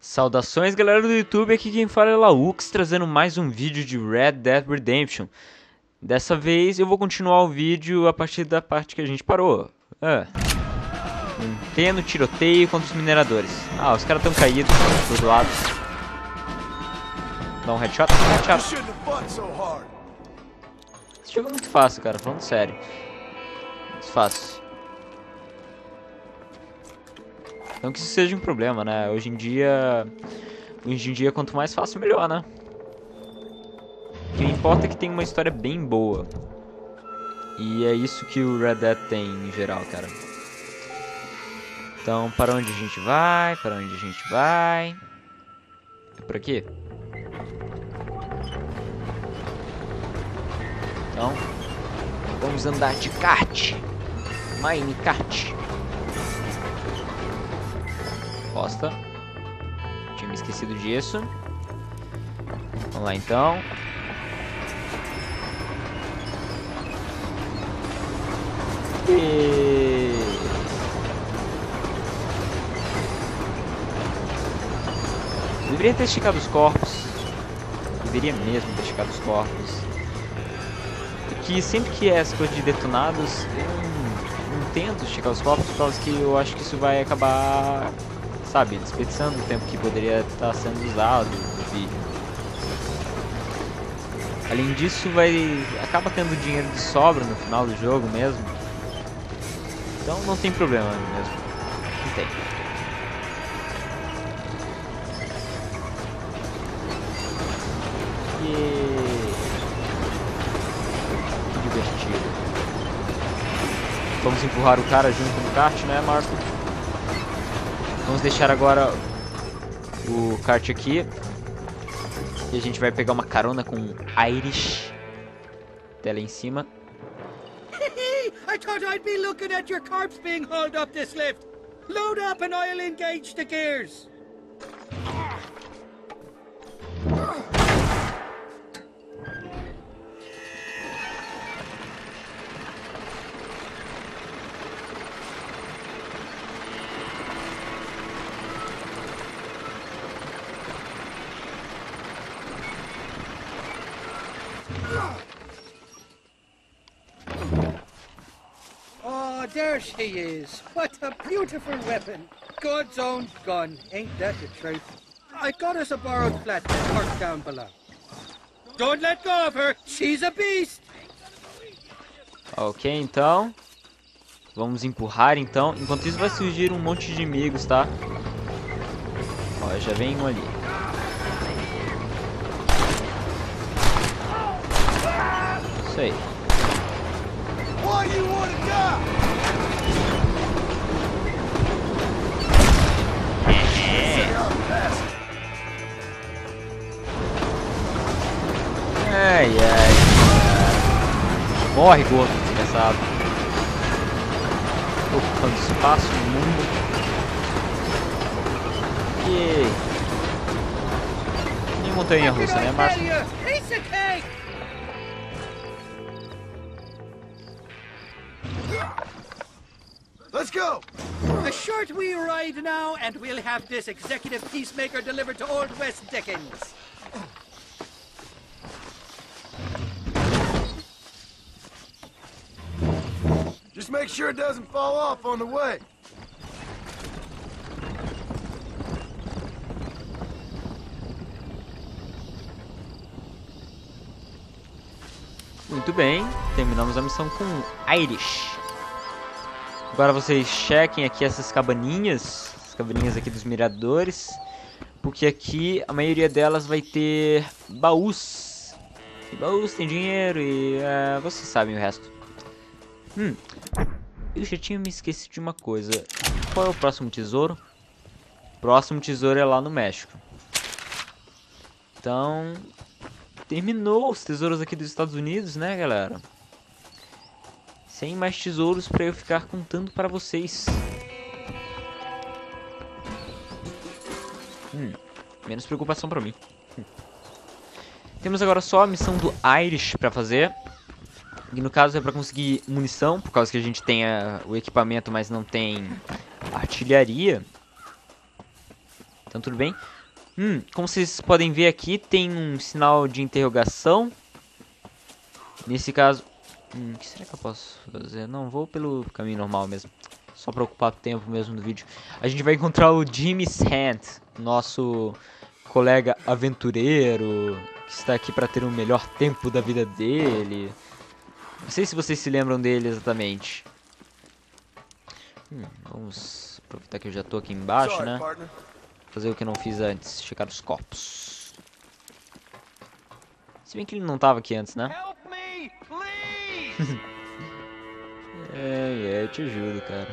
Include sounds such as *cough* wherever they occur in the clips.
Saudações galera do YouTube, aqui quem fala é Laux, trazendo mais um vídeo de Red Dead Redemption. Dessa vez eu vou continuar o vídeo a partir da parte que a gente parou. É. Um tendo tiroteio contra os mineradores. Ah, os caras estão caídos por todo lado. Dá um headshot, headshot. Esse jogo é muito fácil, cara, falando sério. Muito fácil. Não que isso seja um problema, né? Hoje em dia. Hoje em dia, quanto mais fácil, melhor, né? O que importa é que tem uma história bem boa. E é isso que o Red Dead tem em geral, cara. Então, para onde a gente vai? Para onde a gente vai? É por aqui? Então, vamos andar de kart. Minecart. Tinha me esquecido disso. Vamos lá então. E... Deveria ter esticado os corpos. Deveria mesmo ter esticado os corpos. Porque sempre que é essa coisa de detonados, eu não, não tento esticar os corpos por causa que eu acho que isso vai acabar sabe, desperdiçando o tempo que poderia estar sendo usado no vídeo. Além disso, vai acaba tendo dinheiro de sobra no final do jogo mesmo. Então não tem problema mesmo. Não tem. Yeah. Que divertido. Vamos empurrar o cara junto no kart, né, Marco? Vamos deixar agora o kart aqui. E a gente vai pegar uma carona com Irish. Até lá em cima. *laughs* I thought I'd be looking at your corpse being hauled up this lift. Load up and I'll engage the gears. There she is. What a beautiful weapon. God's own gun. Ain't that the truth? I got us a borrowed flat parked down below. Don't let go of her. She's a beast. Ok, então. Vamos empurrar então. Enquanto isso vai surgir um monte de inimigos, tá? Ó, já vem um ali. Isso aí. Why you wanna die? Morre, gordo, desgraçado. Ocupando espaço no mundo. Que... Nem montanha russa, né, Márcio? Let's go! A short wee ride now, and we'll have this executive peacemaker delivered to Old West Dickens. Just make sure it doesn't fall off on the way. Muito bem, terminamos a missão com Irish. Agora vocês chequem aqui essas cabaninhas, as cabaninhas aqui dos miradores, porque aqui a maioria delas vai ter baús. E baús tem dinheiro e é, vocês sabem o resto. Hum, eu já tinha me esquecido de uma coisa. Qual é o próximo tesouro? O próximo tesouro é lá no México. Então, terminou os tesouros aqui dos Estados Unidos, né, galera? Sem mais tesouros para eu ficar contando para vocês. Hum, menos preocupação para mim. Hum. Temos agora só a missão do Irish para fazer. E no caso é para conseguir munição, por causa que a gente tem o equipamento, mas não tem artilharia. Então tudo bem. Hum, como vocês podem ver aqui, tem um sinal de interrogação. Nesse caso... Hum, o que será que eu posso fazer? Não, vou pelo caminho normal mesmo. Só para ocupar tempo mesmo do vídeo. A gente vai encontrar o Jimmy Sand, nosso colega aventureiro, que está aqui para ter um melhor tempo da vida dele. Não sei se vocês se lembram dele exatamente. Hum, vamos aproveitar que eu já estou aqui embaixo, né? Fazer o que eu não fiz antes, checar os corpos. Se bem que ele não estava aqui antes, né? *laughs* É, é, eu te ajudo, cara.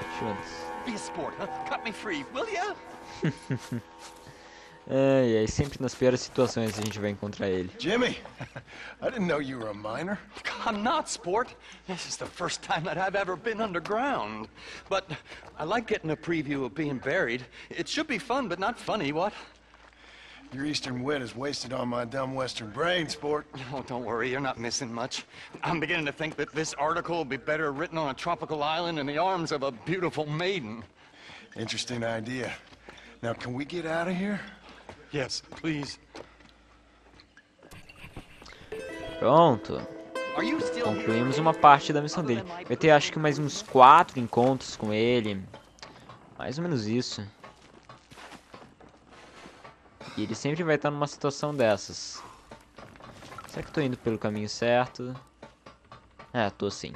Deixa eu antes. Be a sport, huh? Cut me free, will ya? *laughs* É, é, sempre nas piores situações a gente vai encontrar ele. Jimmy, *laughs* I didn't know you were a miner. I'm not, sport. This is the first time that I've ever been underground. But I like getting a preview of being buried. It should be fun, but not funny, what? Your eastern wit is wasted on my dumb western brain, sport. Oh, don't worry, you're not missing much. I'm beginning to think that this article will be better written on a tropical island in the arms of a beautiful maiden. Interesting idea. Now, can we get out of here? Yes, please. Pronto. Concluímos uma parte da missão dele. Vai ter acho que mais uns quatro encontros com ele. Mais ou menos isso. E ele sempre vai estar numa situação dessas. Será que eu tô indo pelo caminho certo? É, tô sim.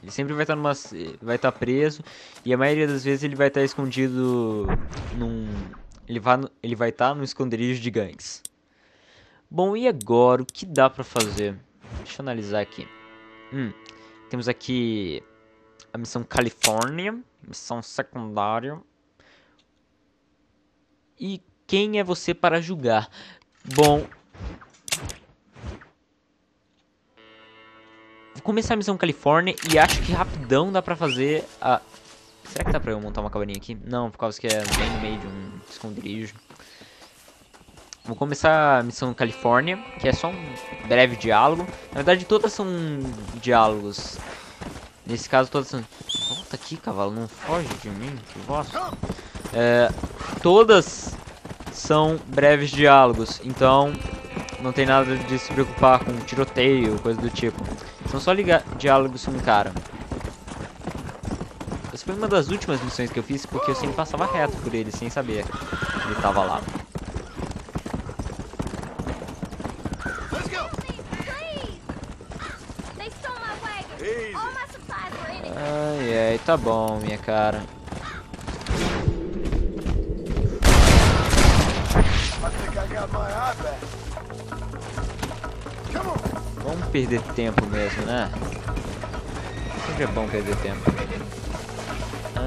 Ele sempre vai estar numa. vai estar preso. E a maioria das vezes ele vai estar escondido num. Ele vai, no- ele vai estar num esconderijo de gangues. Bom, e agora? O que dá pra fazer? Deixa eu analisar aqui. Hum, temos aqui a missão Califórnia, missão secundária. E quem é você para julgar? Bom, vou começar a missão Califórnia e acho que rapidão dá pra fazer a... Será que dá pra eu montar uma cabaninha aqui? Não, por causa que é bem no meio de um esconderijo. Vou começar a missão Califórnia, que é só um breve diálogo. Na verdade, todas são diálogos. Nesse caso, todas são. Volta aqui, cavalo, não foge de mim, que bosta. É, todas são breves diálogos, então não tem nada de se preocupar com tiroteio, coisa do tipo. São só liga diálogos com um cara. Essa foi uma das últimas missões que eu fiz porque eu sempre passava reto por ele sem saber que ele tava lá. Ai, ai, tá bom, minha cara. Vamos perder tempo mesmo, né? Sempre é bom perder tempo.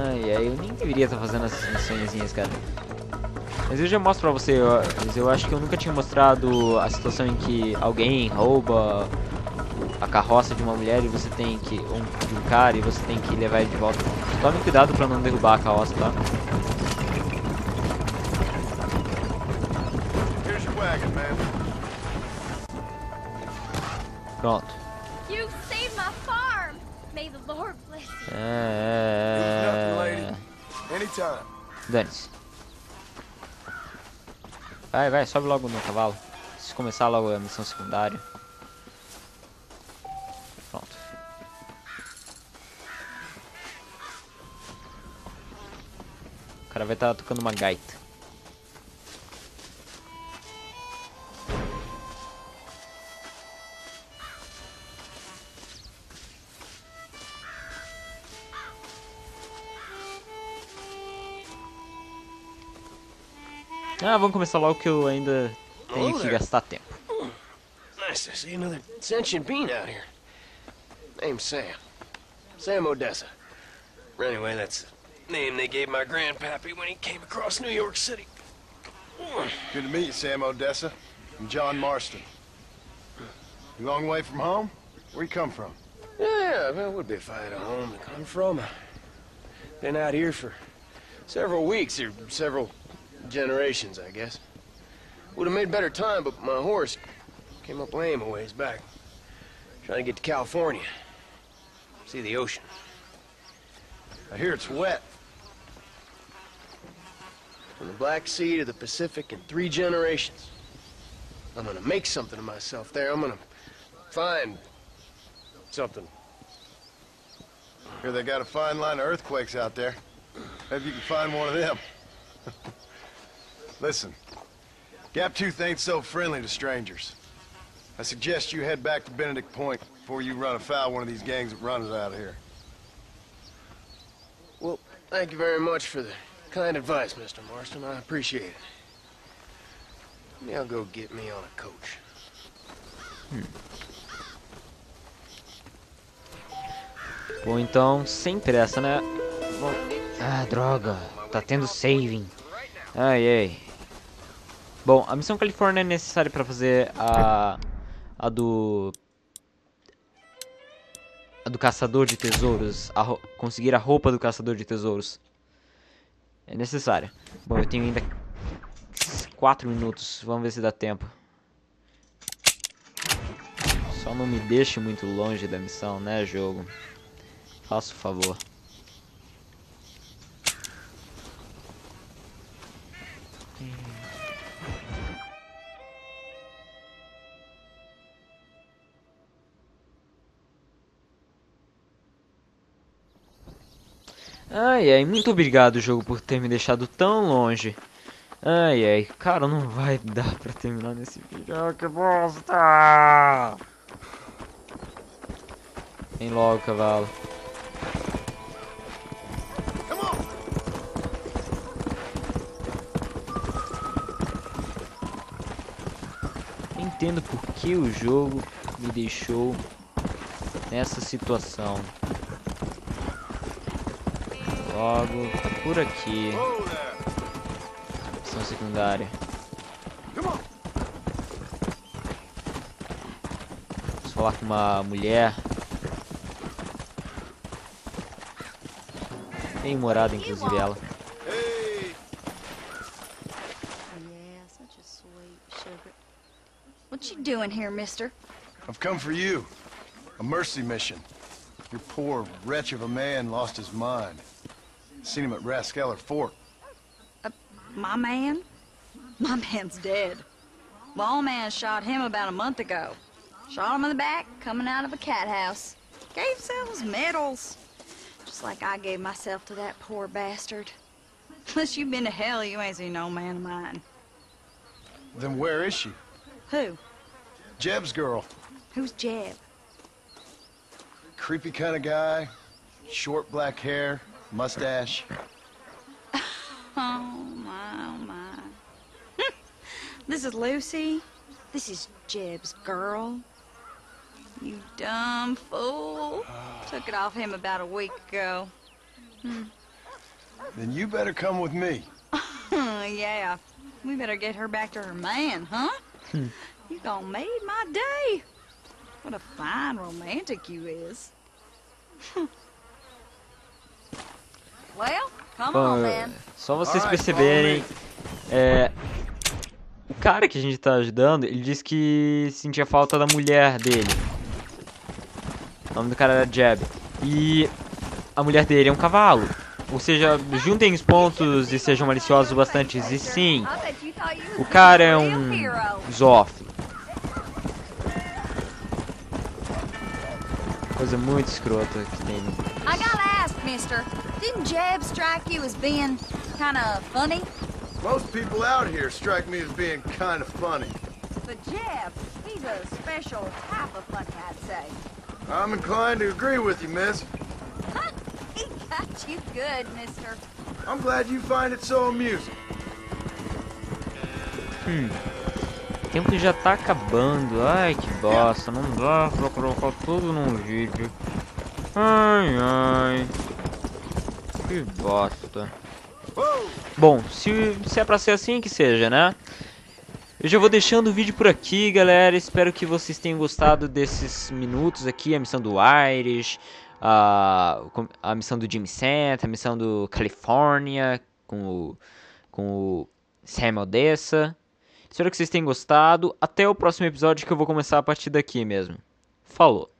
Ai, ai, eu nem deveria estar fazendo essas missõezinhas, cara. Mas eu já mostro pra você, eu, eu acho que eu nunca tinha mostrado a situação em que alguém rouba a carroça de uma mulher e você tem que. Um, de um cara e você tem que levar ele de volta. Tome cuidado pra não derrubar a carroça, tá? Pronto. You saved my farm. May the Lord bless you. Nothing, É. Dane-se. Vai, vai, sobe logo no cavalo. Se começar logo a missão secundária. Pronto. O cara vai estar tocando uma gaita. Ah, vamos começar logo que eu ainda tenho que gastar tempo. Nice to see another sentient being out here. Name's Sam. Sam Odessa. Anyway, that's the name they gave my grandpappy when he came across New York City. Good to meet you, Sam Odessa. I'm John Marston. You long way from home? Where you come from? Yeah, well, it would be if I had a home to come from. Been out here for several weeks, or several generations, I guess. Would have made better time, but my horse came up lame a ways back. Trying to get to California. See the ocean. I hear it's wet. from the Black Sea to the Pacific in three generations. I'm gonna make something of myself there. I'm gonna find something. Here they got a fine line of earthquakes out there. Maybe you can find one of them. *laughs* Listen, Gaptooth ain't so friendly to strangers. I suggest you head back to Benedict Point before you run afoul one of these gangs that runs out of here. Well, thank you very much for the kind advice, Mr. Marston. I appreciate it. Maybe I'll go get me on a coach. Bom, então, sem pressa, né? Bom... Ah, droga. Tá tendo saving. Ai, ai. Bom, a missão Califórnia é necessária pra fazer a... A do... A do caçador de tesouros. A conseguir a roupa do caçador de tesouros. É necessária. Bom, eu tenho ainda... 4 minutos. Vamos ver se dá tempo. Só não me deixe muito longe da missão, né, jogo? Faça o favor. Ai ai, muito obrigado jogo por ter me deixado tão longe. Ai ai, cara, não vai dar pra terminar nesse vídeo. Ah, que bosta! Vem logo, cavalo. Entendo por que o jogo me deixou nessa situação. Logo, tá por aqui. Missão secundária. Vamos falar com uma mulher. Tem morada, inclusive, ela. What you doing here, mister? I've come for you. A mercy mission. Your poor wretch of a man lost his mind. Seen him at Raskeller Fort. Uh, my man? My man's dead. Lawman man shot him about a month ago. Shot him in the back, coming out of a cat house. Gave himself medals. Just like I gave myself to that poor bastard. Unless you've been to hell, you ain't seen no man of mine. Then where is she? Who? Jeb's girl. Who's Jeb? Creepy kind of guy. Short black hair, mustache. *laughs* Oh, my, oh, my. *laughs* this is Lucy. This is Jeb's girl. You dumb fool. Took it off him about a week ago. Hmm. Then you better come with me. *laughs* yeah, we better get her back to her man, huh? Hmm. you gonna made my day. What a fine romantic you is. Well, come Bom, on then. só vocês perceberem, é, o cara que a gente tá ajudando, ele disse que sentia falta da mulher dele. O nome do cara era Jeb. E a mulher dele é um cavalo. Ou seja, juntem os pontos e sejam maliciosos bastante. E sim, o cara é um zoófilo. Coisa muito escrota que tem. I gotta ask, mister. Didn't Jeb strike you as being kind of funny? Most people out here strike me as being kind of funny. But Jeb, he's a special type of funny, I'd say. I'm inclined to agree with you, miss. *laughs* he got you good, mister. I'm glad you find it so amusing. O tempo já tá acabando. Ai, que bosta. Não dá pra colocar tudo num vídeo. Ai, ai. Que bosta. Bom, se, se é pra ser assim, que seja, né? Eu já vou deixando o vídeo por aqui, galera. Espero que vocês tenham gostado desses minutos aqui. A missão do Irish, a, a missão do Jimmy Center, a missão do California com o, com o Sam Odessa. Espero que vocês tenham gostado. Até o próximo episódio que eu vou começar a partir daqui mesmo. Falou!